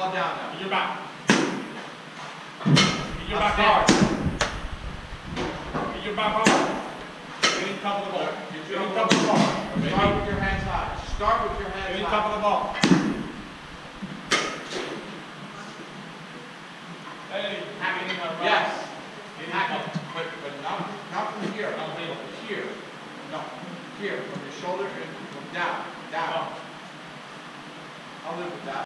ball down now. Get your back. Get your back hard. Get your back hard. Get in top of the ball. Get in top of the ball. Start with your hands high. Start with your hands high. Get in top of the ball. Hey, hacking in our Yes. Hacking. But, but not, not from here. Not from here. No. Here, from your shoulder and from down. Down. I'll live with that.